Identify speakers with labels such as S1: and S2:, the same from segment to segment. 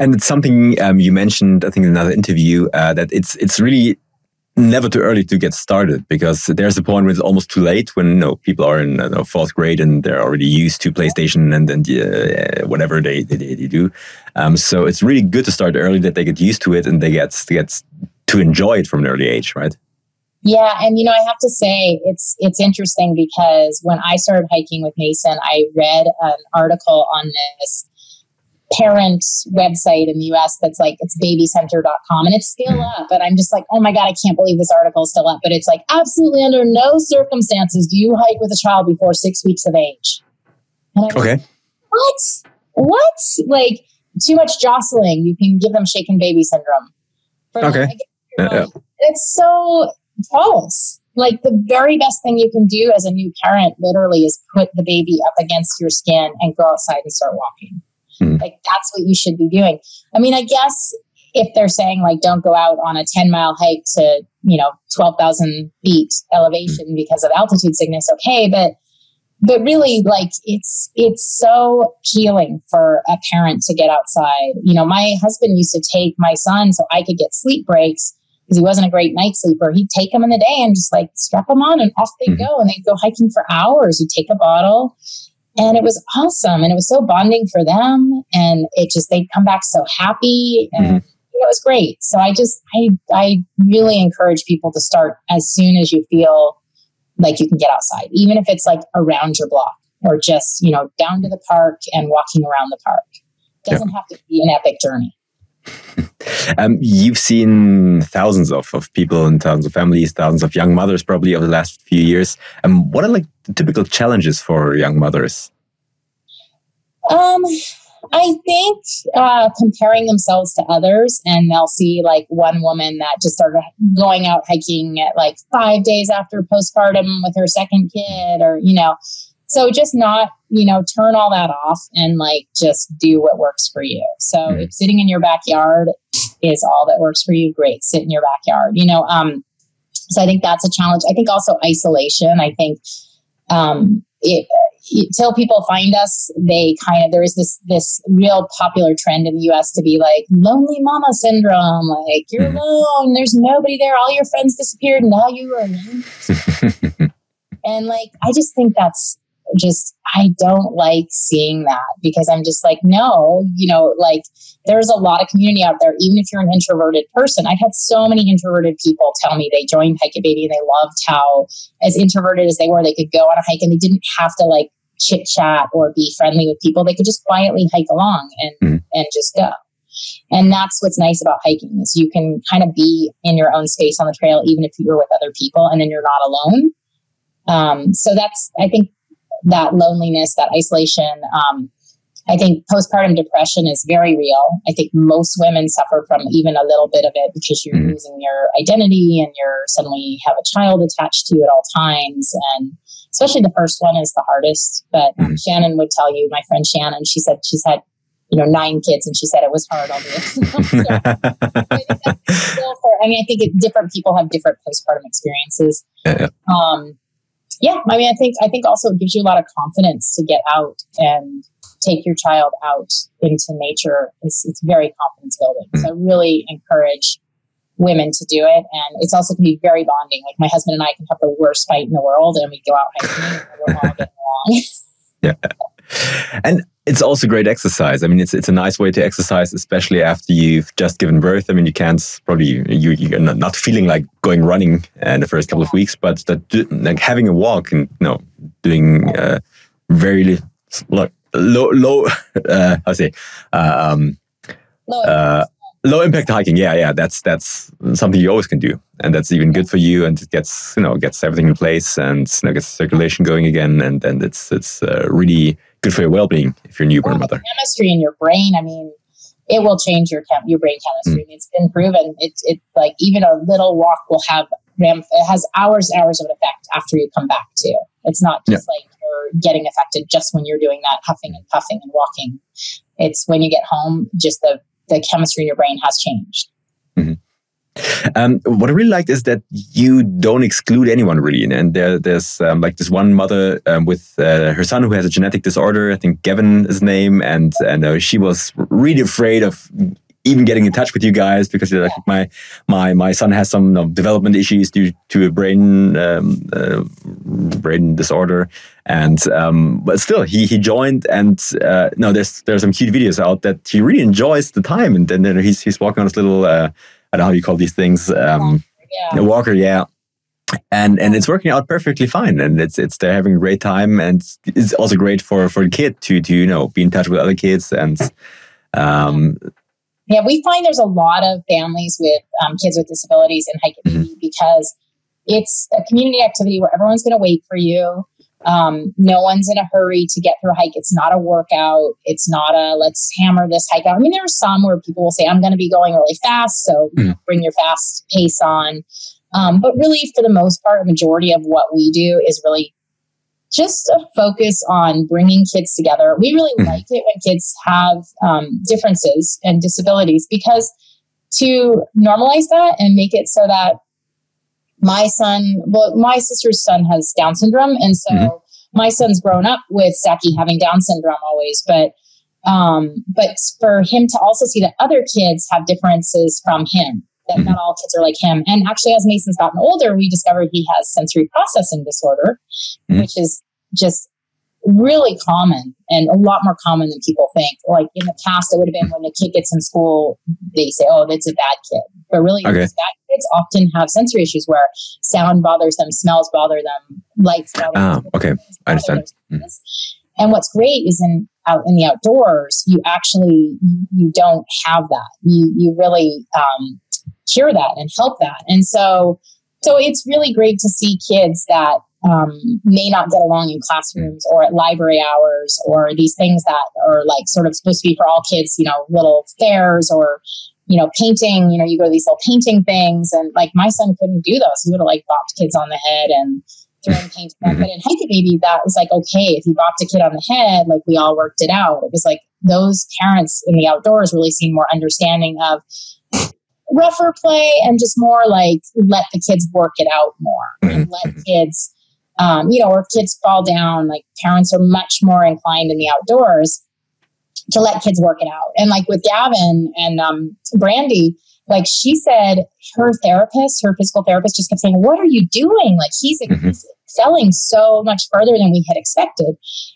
S1: and it's something um, you mentioned, I think, in another interview uh, that it's it's really never too early to get started because there's a point where it's almost too late when you know, people are in know, fourth grade and they're already used to PlayStation and then uh, whatever they, they, they do. Um, so it's really good to start early that they get used to it and they get, get to enjoy it from an early age, right?
S2: Yeah, and you know, I have to say it's it's interesting because when I started hiking with Mason, I read an article on this parent website in the US that's like it's babycenter.com and it's still hmm. up. But I'm just like, oh my God, I can't believe this article is still up. But it's like absolutely under no circumstances do you hike with a child before six weeks of age.
S1: okay.
S2: Like, what? What? Like too much jostling. You can give them shaken baby syndrome.
S1: okay.
S2: yeah. It's so false. Like the very best thing you can do as a new parent literally is put the baby up against your skin and go outside and start walking. Hmm. Like that's what you should be doing. I mean, I guess if they're saying like don't go out on a 10 mile hike to, you know, 12,000 feet elevation hmm. because of altitude sickness, okay, but but really like it's it's so healing for a parent to get outside. You know, my husband used to take my son so I could get sleep breaks because he wasn't a great night sleeper. He'd take them in the day and just like strap them on and off they mm-hmm. go. And they'd go hiking for hours. He'd take a bottle and it was awesome. And it was so bonding for them. And it just, they'd come back so happy and mm-hmm. it was great. So I just, I, I really encourage people to start as soon as you feel like you can get outside, even if it's like around your block or just, you know, down to the park and walking around the park. It doesn't have to be an epic journey.
S1: um, you've seen thousands of, of people and thousands of families, thousands of young mothers probably over the last few years. Um, what are like the typical challenges for young mothers?
S2: Um, I think uh, comparing themselves to others, and they'll see like one woman that just started going out hiking at like five days after postpartum with her second kid, or you know, so just not, you know, turn all that off and like just do what works for you. So mm-hmm. if sitting in your backyard is all that works for you, great. Sit in your backyard. You know, um, so I think that's a challenge. I think also isolation. I think um, it, till people find us, they kind of there is this this real popular trend in the U.S. to be like lonely mama syndrome. Like you're mm-hmm. alone. There's nobody there. All your friends disappeared. Now you are alone. and like I just think that's just I don't like seeing that because I'm just like, no, you know, like there's a lot of community out there, even if you're an introverted person. I've had so many introverted people tell me they joined Hike It Baby and they loved how, as introverted as they were, they could go on a hike and they didn't have to like chit chat or be friendly with people. They could just quietly hike along and mm. and just go. And that's what's nice about hiking is you can kind of be in your own space on the trail, even if you're with other people, and then you're not alone. Um, so that's I think that loneliness, that isolation. Um, I think postpartum depression is very real. I think most women suffer from even a little bit of it because you're mm-hmm. losing your identity and you're suddenly have a child attached to you at all times. And especially the first one is the hardest. But mm-hmm. Shannon would tell you, my friend Shannon, she said she's had you know nine kids and she said it was hard on me. I mean, I think it, different people have different postpartum experiences. Yeah. Um, yeah, I mean, I think I think also it gives you a lot of confidence to get out and take your child out into nature. It's, it's very confidence building. So I mm. really encourage women to do it, and it's also can be very bonding. Like my husband and I can have the worst fight in the world, and we go out hiking, and we're all getting along.
S1: yeah, and it's also great exercise. I mean, it's it's a nice way to exercise, especially after you've just given birth. I mean, you can't probably you you're not feeling like going running in the first couple of weeks, but that like having a walk and you know doing uh, very low low low uh, how say uh, um, low, uh, low impact hiking. Yeah, yeah, that's that's something you always can do, and that's even good for you, and it gets you know gets everything in place and you know, gets circulation going again, and then it's it's uh, really good for your well-being if you're a newborn well, mother.
S2: Chemistry in your brain. I mean, it will change your chem- your brain chemistry. Mm. It's been proven. It's it like even a little walk will have ram. It has hours hours of an effect after you come back too. It's not just yeah. like you're getting affected just when you're doing that huffing and puffing and walking. It's when you get home, just the the chemistry in your brain has changed.
S1: Mm-hmm. Um, what I really liked is that you don't exclude anyone really, and there, there's um, like this one mother um, with uh, her son who has a genetic disorder. I think Gavin is name, and and uh, she was really afraid of even getting in touch with you guys because like my my my son has some you know, development issues due to a brain um, uh, brain disorder, and um, but still he he joined and uh, no there's there's some cute videos out that he really enjoys the time and then he's he's walking on his little uh, I don't know how you call these things um,
S2: Yeah.
S1: a walker yeah. And and it's working out perfectly fine, and it's it's they're having a great time, and it's also great for for the kid to to you know be in touch with other kids, and um,
S2: Yeah, we find there's a lot of families with um, kids with disabilities in Hike It Baby because it's a community activity where everyone's going to wait for you. Um, no one's in a hurry to get through a hike. It's not a workout. It's not a let's hammer this hike out. I mean, there are some where people will say, I'm going to be going really fast. So you know, bring your fast pace on. Um, but really, for the most part, a majority of what we do is really just a focus on bringing kids together. We really
S1: Mhm.
S2: like it when kids have um, differences and disabilities because to normalize that and make it so that my son, well, my sister's son has Down syndrome, and so
S1: Mhm.
S2: my son's grown up with Saki having Down syndrome always, but um, but for him to also see that other kids have differences from him, that
S1: Mhm.
S2: not all kids are like him. And actually, as Mason's gotten older, we discovered he has sensory processing disorder,
S1: Mhm.
S2: which is just really common and a lot more common than people think. Like in the past, it would have been when a kid gets in school, they say, "Oh, that's a bad kid," but really,
S1: Okay.
S2: bad kids often have sensory issues where sound bothers them, smells bother them, lights bother
S1: Ah,
S2: them.
S1: okay. I understand.
S2: bother. And what's great is in out in the outdoors, you actually you don't have that. You you really um, cure that and help that. And so so it's really great to see kids that um, may not get along in classrooms or at library hours or these things that are like sort of supposed to be for all kids. You know, little fairs or you know, painting, you know, you go to these little painting things and like my son couldn't do those. He would have like bopped kids on the head and thrown mm-hmm. paint. at them. But in mm-hmm. Hike It Baby, that was like, okay, if you bopped a kid on the head, like we all worked it out. It was like those parents in the outdoors really seemed more understanding of rougher play and just more like let the kids work it out more and let mm-hmm. kids um, you know, or if kids fall down, like parents are much more inclined in the outdoors to let kids work it out. And like with Gavin and um, Brandy, like she said, her therapist, her physical therapist, just kept saying, "What are you doing?" Like he's,
S1: Mhm.
S2: excelling so much further than we had expected,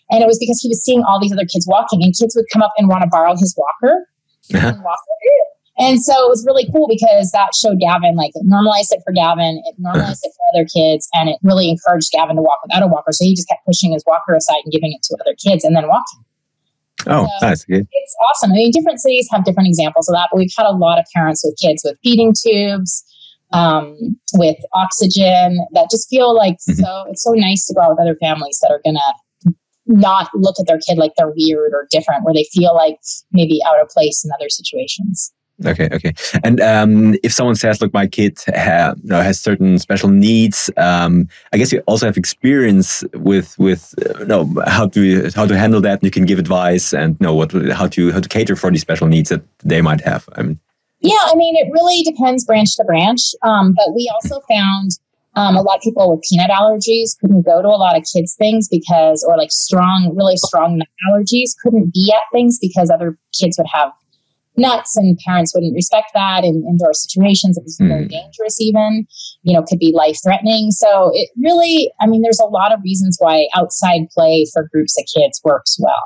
S2: and it was because he was seeing all these other kids walking, and kids would come up and want to borrow his walker
S1: Uh-huh.
S2: and walk with it. And so it was really cool because that showed Gavin, like it normalized it for Gavin, it normalized it for other kids, and it really encouraged Gavin to walk without a walker. So he just kept pushing his walker aside and giving it to other kids and then walking.
S1: Oh,
S2: So-
S1: nice. Okay.
S2: It's awesome. I mean, different cities have different examples of that, but we've had a lot of parents with kids with feeding tubes, um, with oxygen that just feel like
S1: Mhm.
S2: so, it's so nice to go out with other families that are going to not look at their kid like they're weird or different, where they feel like maybe out of place in other situations.
S1: Okay, okay. And um, if someone says, "Look, my kid ha, you know, has certain special needs," um, I guess you also have experience with with uh, no how to how to handle that. And you can give advice and know what how to how to cater for these special needs that they might have. I mean,
S2: Yeah, I mean, it really depends branch to branch. Um, but we also found um, a lot of people with peanut allergies couldn't go to a lot of kids' things because, or like strong, really strong allergies couldn't be at things because other kids would have nuts and parents wouldn't respect that in indoor situations. It was very
S1: Mm.
S2: dangerous, even, you know, could be life threatening. So it really, I mean, there's a lot of reasons why outside play for groups of kids works well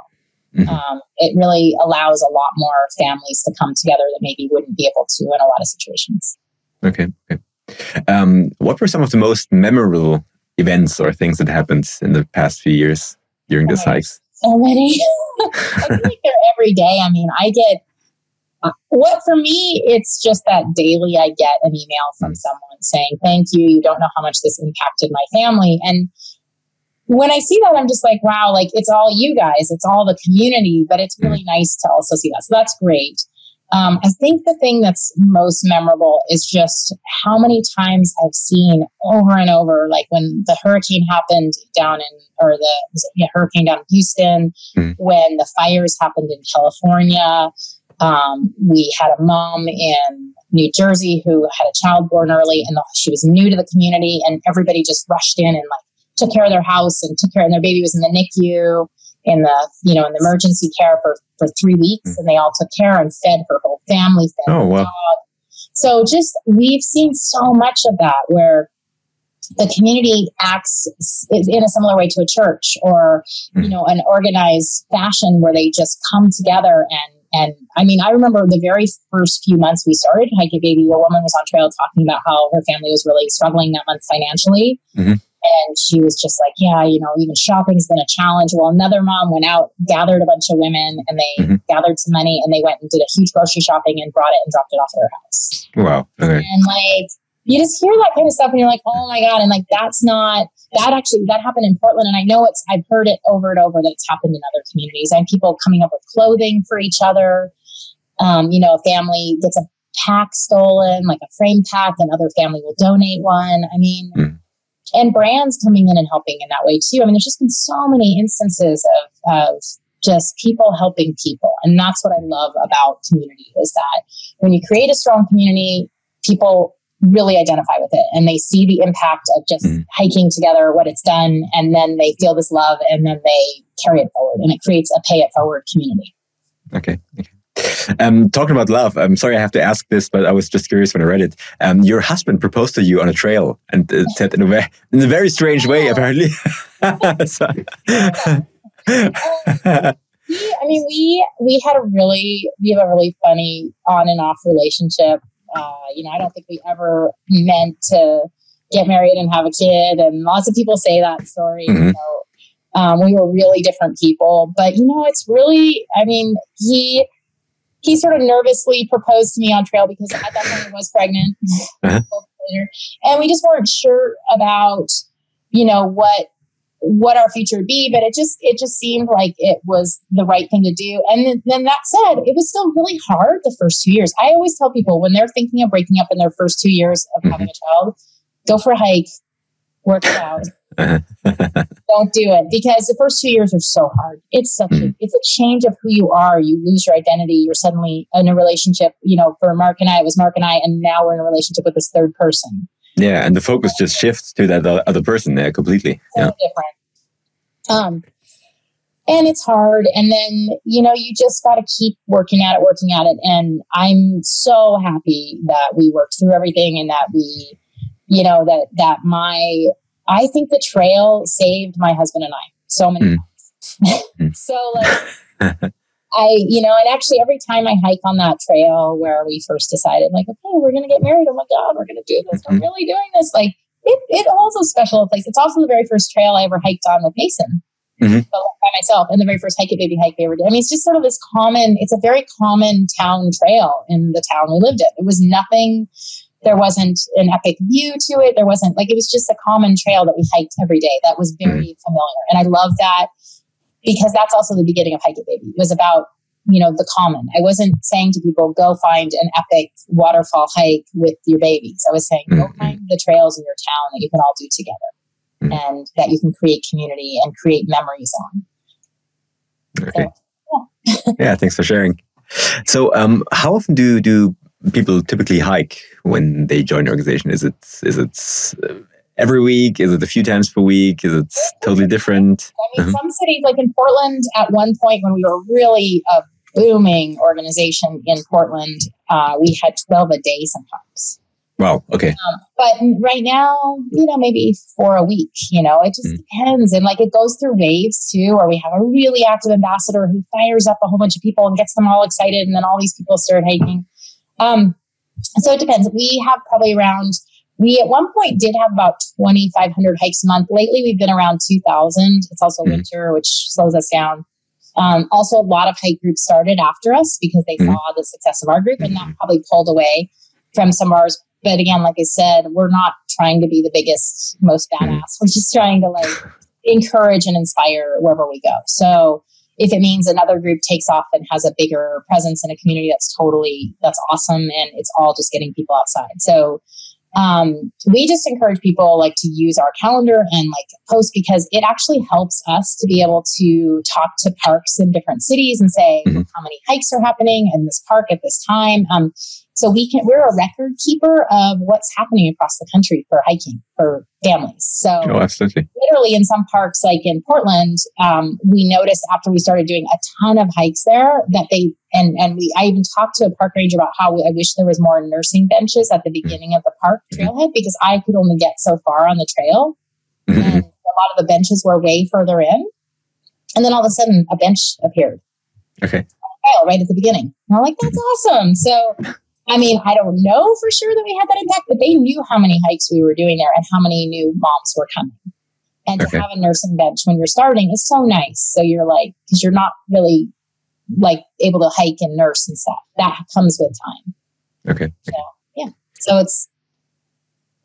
S1: Mhm.
S2: um, it really allows a lot more families to come together that maybe wouldn't be able to in a lot of situations.
S1: okay, okay. Um, what were some of the most memorable events or things that happened in the past few years during this
S2: Oh,
S1: hikes?
S2: So many. I feel like they're every day. I mean, I get uh, what for me, it's just that daily I get an email from someone saying, Thank you. You don't know how much this impacted my family. And when I see that, I'm just like, wow, like it's all you guys, it's all the community, but it's really nice to also see that. So that's great. Um, I think the thing that's most memorable is just how many times I've seen over and over, like when the hurricane happened down in, or the was it, yeah, hurricane down in Houston,
S1: Mhm.
S2: when the fires happened in California. Um, we had a mom in New Jersey who had a child born early and the, she was new to the community and everybody just rushed in and like took care of their house and took care and their baby was in the NICU in the you know in the emergency care for for three weeks mm. and they all took care and fed her whole family fed oh, wow. dog. so just we've seen so much of that where the community acts in a similar way to a church or you know an organized fashion where they just come together and and I mean, I remember the very first few months we started Hike It Baby, a woman was on trail talking about how her family was really struggling that month financially. Mm-hmm. And she was just like, yeah, you know, even shopping's been a challenge. Well, another mom went out, gathered a bunch of women, and they mm-hmm. gathered some money and they went and did a huge grocery shopping and brought it and dropped it off at her house.
S1: Wow. Okay.
S2: And like, you just hear that kind of stuff and you're like, oh my God. And like, that's not, that actually, that happened in Portland. And I know it's, I've heard it over and over that it's happened in other communities. I have people coming up with clothing for each other. Um, you know, a family gets a pack stolen, like a frame pack, another family will donate one. I mean, mm. and brands coming in and helping in that way too. I mean, there's just been so many instances of, of just people helping people. And that's what I love about community is that when you create a strong community, people really identify with it and they see the impact of just mm. hiking together, what it's done, and then they feel this love and then they carry it forward and it creates a pay it forward community.
S1: Okay. okay. Um, talking about love, I'm sorry I have to ask this, but I was just curious when I read it. Um, your husband proposed to you on a trail and uh, said in a, very, in a very strange way, apparently. so,
S2: I mean, we we had a really we have a really funny on and off relationship. Uh, you know, I don't think we ever meant to get married and have a kid. And lots of people say that story. Mm-hmm. You know, um, we were really different people, but you know, it's really. I mean, he he sort of nervously proposed to me on trail because at that point I was pregnant, uh-huh. and we just weren't sure about you know what what our future would be, but it just it just seemed like it was the right thing to do. And then, then, that said, it was still really hard the first two years. I always tell people when they're thinking of breaking up in their first two years of mm-hmm. having a child, go for a hike, work it out. Don't do it because the first two years are so hard. It's such a it's a change of who you are. You lose your identity. You're suddenly in a relationship. You know, for Mark and I, it was Mark and I, and now we're in a relationship with this third person.
S1: Yeah, and the focus just shifts to that other person there completely. So yeah.
S2: different. Um, and it's hard. And then, you know, you just got to keep working at it, working at it. And I'm so happy that we worked through everything and that we, you know, that, that my, I think the trail saved my husband and I so many mm. times. so like, I, you know, and actually every time I hike on that trail where we first decided, like, okay, we're going to get married. Oh my God, we're going to do this. We're mm-hmm. really doing this. Like, it, it also special place. It's also the very first trail I ever hiked on with Mason. Mm-hmm. by myself and the very first hike it baby hike we ever did. I mean, it's just sort of this common, it's a very common town trail in the town we lived in. It was nothing, there wasn't an epic view to it. There wasn't like, it was just a common trail that we hiked every day that was very mm-hmm. familiar. And I love that because that's also the beginning of Hike It Baby. It was about you know, the common. I wasn't saying to people, go find an epic waterfall hike with your babies. I was saying, go find the trails in your town that you can all do together mm-hmm. and that you can create community and create memories on.
S1: Okay. So, yeah. yeah, thanks for sharing. So, um, how often do do people typically hike when they join an organization? Is it is it uh, every week? Is it a few times per week? Is it totally different?
S2: I mean, uh-huh. some cities, like in Portland, at one point when we were really a booming organization in Portland. Uh, we had 12 a day sometimes.
S1: Wow. Okay.
S2: Um, but right now, you know, maybe for a week, you know, it just mm. depends. And like it goes through waves too, or we have a really active ambassador who fires up a whole bunch of people and gets them all excited. And then all these people start hiking. Um, so it depends. We have probably around, we at one point did have about 2,500 hikes a month. Lately, we've been around 2,000. It's also mm. winter, which slows us down. Um, also, a lot of hike groups started after us because they mm-hmm. saw the success of our group, and that probably pulled away from some of ours. But again, like I said, we're not trying to be the biggest, most mm-hmm. badass. We're just trying to like encourage and inspire wherever we go. So if it means another group takes off and has a bigger presence in a community, that's totally that's awesome, and it's all just getting people outside. So um, we just encourage people like to use our calendar and like post because it actually helps us to be able to talk to parks in different cities and say mm-hmm. how many hikes are happening in this park at this time. Um, so we can we're a record keeper of what's happening across the country for hiking for families. So
S1: oh, absolutely.
S2: literally in some parks like in Portland, um, we noticed after we started doing a ton of hikes there that they and and we I even talked to a park ranger about how I wish there was more nursing benches at the beginning of the park mm-hmm. trailhead because I could only get so far on the trail. Mm-hmm. And a lot of the benches were way further in. And then all of a sudden a bench appeared.
S1: Okay.
S2: Right at the beginning. And I'm like, that's awesome. So I mean, I don't know for sure that we had that impact, but they knew how many hikes we were doing there and how many new moms were coming. And okay. to have a nursing bench when you're starting is so nice. So you're like, because you're not really like able to hike and nurse and stuff. That comes with time.
S1: Okay.
S2: So yeah. So it's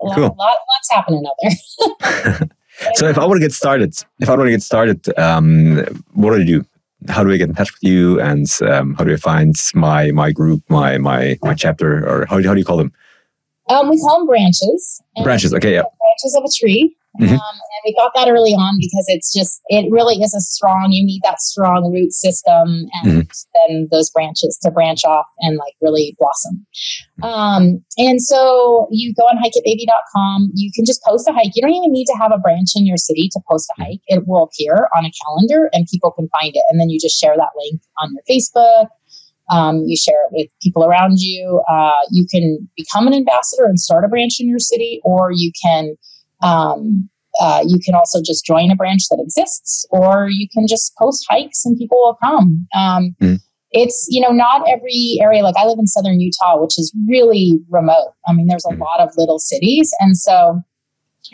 S2: a lot, cool. lot lots happening out there.
S1: so if I want to get started, if I want to get started, um, what do I do? How do I get in touch with you and um, how do I find my my group, my my my chapter, or how, how do you call them?
S2: Um, we call them branches.
S1: Branches, okay, yeah.
S2: Branches of a tree. Mm-hmm. Um, and we got that early on because it's just, it really is a strong, you need that strong root system and mm-hmm. then those branches to branch off and like really blossom. Um, and so you go on hikeitbaby.com. You can just post a hike. You don't even need to have a branch in your city to post a hike. It will appear on a calendar and people can find it. And then you just share that link on your Facebook. Um, you share it with people around you. Uh, you can become an ambassador and start a branch in your city, or you can um, uh, you can also just join a branch that exists, or you can just post hikes and people will come. Um, mm. It's you know not every area. Like I live in southern Utah, which is really remote. I mean, there's a mm. lot of little cities, and so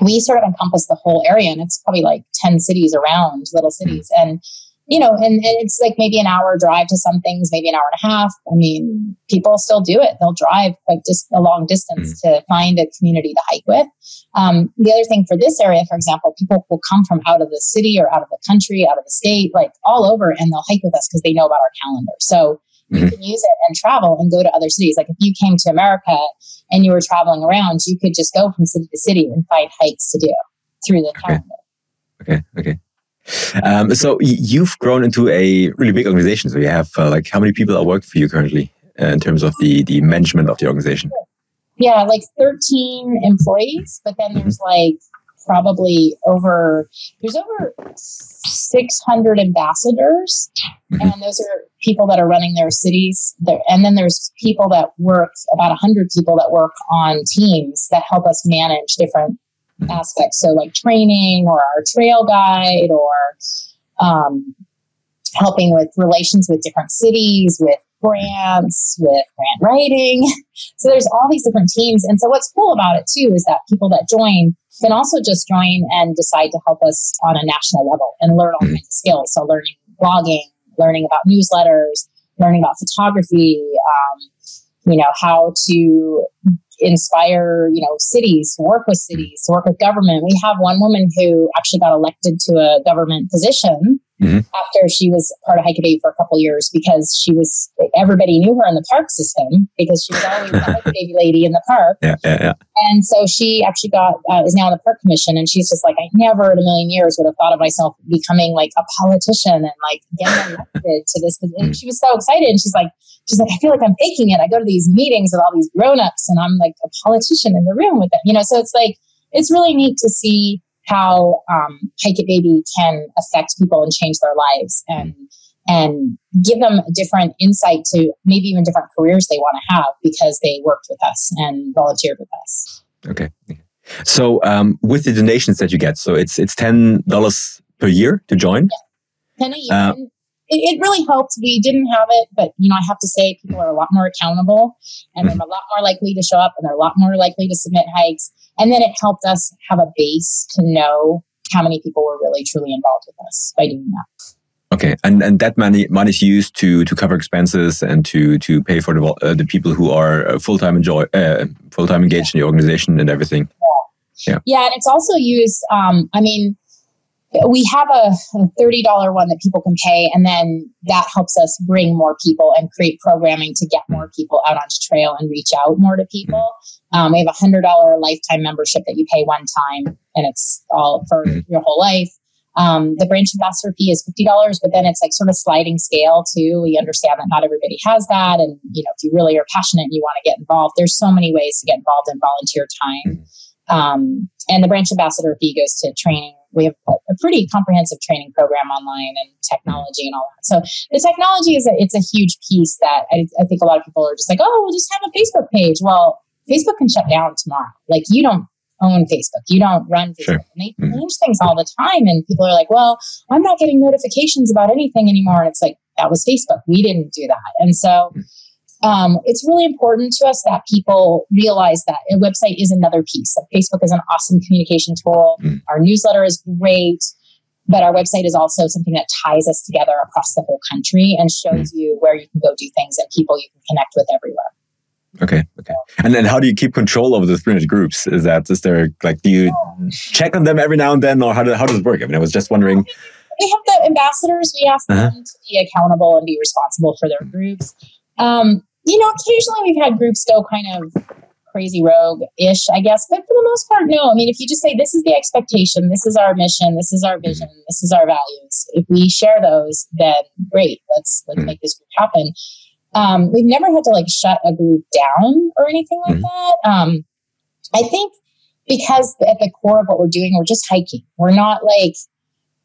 S2: we sort of encompass the whole area, and it's probably like ten cities around little mm. cities, and you know, and, and, it's like maybe an hour drive to some things, maybe an hour and a half. I mean, people still do it. They'll drive like just a long distance mm. to find a community to hike with. Um, the other thing for this area, for example, people will come from out of the city or out of the country, out of the state, like all over, and they'll hike with us because they know about our calendar. So mm-hmm. you can use it and travel and go to other cities. Like if you came to America and you were traveling around, you could just go from city to city and find hikes to do through the
S1: okay. calendar. Okay. Okay. Um, so you've grown into a really big organization. So you have uh, like how many people are working for you currently uh, in terms of the the management of the organization?
S2: Yeah, like 13 employees, but then there's mm-hmm. like probably over there's over 600 ambassadors mm-hmm. and those are people that are running their cities and then there's people that work about 100 people that work on teams that help us manage different aspects. So, like training or our trail guide or um, helping with relations with different cities, with grants, with grant writing. So, there's all these different teams. And so, what's cool about it too is that people that join can also just join and decide to help us on a national level and learn all kinds of skills. So, learning blogging, learning about newsletters, learning about photography, um, you know, how to inspire, you know, cities, work with cities, work with government. We have one woman who actually got elected to a government position mm-hmm. after she was part of Hike for a couple years because she was everybody knew her in the park system because she was always the Hike lady in the park.
S1: Yeah, yeah, yeah.
S2: And so she actually got uh, is now on the park commission, and she's just like, I never in a million years would have thought of myself becoming like a politician and like getting elected to this. And mm. she was so excited, and she's like, she's like, I feel like I'm faking it. I go to these meetings with all these grown-ups and I'm like a politician in the room with them, you know? So it's like, it's really neat to see how um, Hike It Baby can affect people and change their lives and and give them a different insight to maybe even different careers they want to have because they worked with us and volunteered with us.
S1: Okay. So um, with the donations that you get, so it's it's ten dollars per year to join.
S2: Yeah. Ten a year. Uh, it, it, really helped. We didn't have it, but you know, I have to say people are a lot more accountable and they're a lot more likely to show up and they're a lot more likely to submit hikes. And then it helped us have a base to know how many people were really truly involved with us by doing that.
S1: Okay, and and that money money is used to to cover expenses and to to pay for the uh, the people who are uh, full time enjoy uh, full time engaged in the organization and everything.
S2: Yeah. yeah, yeah, and it's also used. Um, I mean, we have a, a $30 one that people can pay and then that helps us bring more people and create programming to get more people out onto trail and reach out more to people. Um, we have a $100 lifetime membership that you pay one time and it's all for your whole life. Um, the branch ambassador fee is $50 but then it's like sort of sliding scale too. We understand that not everybody has that and you know if you really are passionate and you want to get involved there's so many ways to get involved in volunteer time. Mm-hmm. um, and the branch ambassador fee goes to training we have a, pretty comprehensive training program online and technology and all that. So the technology is a, it's a huge piece that I, I think a lot of people are just like, oh, we'll just have a Facebook page. Well, Facebook can shut down tomorrow. Like you don't own Facebook. You don't run Facebook. Sure. And they mm-hmm. change mm-hmm. things all the time. And people are like, well, I'm not getting notifications about anything anymore. And it's like, that was Facebook. We didn't do that. And so mm-hmm um, it's really important to us that people realize that a website is another piece. Like Facebook is an awesome communication tool. Mm. Our newsletter is great, but our website is also something that ties us together across the whole country and shows mm. you where you can go do things and people you can connect with everywhere.
S1: Okay. Okay. And then how do you keep control over the 300 groups? Is that, is there like, do you check on them every now and then or how, do, how does it work? I mean, I was just wondering.
S2: We have the ambassadors. We ask uh-huh. them to be accountable and be responsible for their groups. Um, you know, occasionally we've had groups go kind of crazy rogue ish, I guess. But for the most part, no. I mean, if you just say, this is the expectation, this is our mission, this is our vision, this is our values, if we share those, then great, let's, let's make this group happen. Um, we've never had to like shut a group down or anything like mm-hmm. that. Um, I think because at the core of what we're doing, we're just hiking. We're not like,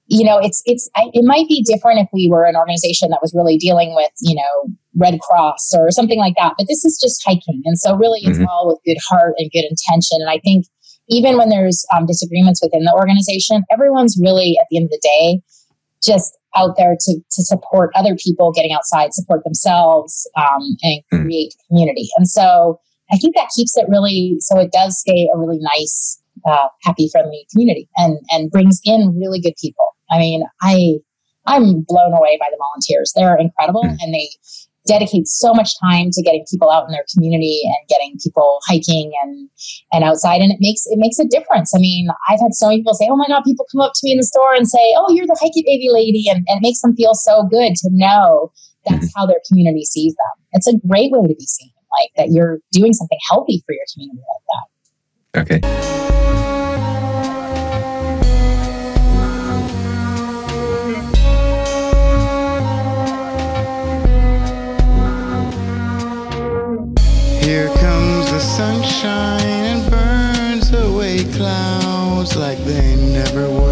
S2: you know, it's, it's, I, it might be different if we were an organization that was really dealing with, you know, Red Cross or something like that. But this is just hiking. And so, really, it's mm-hmm. all with good heart and good intention. And I think even when there's um, disagreements within the organization, everyone's really, at the end of the day, just out there to, to support other people getting outside, support themselves, um, and mm. create mm-hmm. community. And so, I think that keeps it really so it does stay a really nice, uh, happy, friendly community and and brings in really good people. I mean, I I'm blown away by the volunteers. They're incredible mm. and they dedicate so much time to getting people out in their community and getting people hiking and and outside and it makes it makes a difference i mean i've had so many people say oh my god people come up to me in the store and say oh you're the hike it baby lady and, and it makes them feel so good to know that's mm-hmm. how their community sees them it's a great way to be seen like that you're doing something healthy for your community like
S1: that okay
S3: sunshine and burns away clouds like they never were.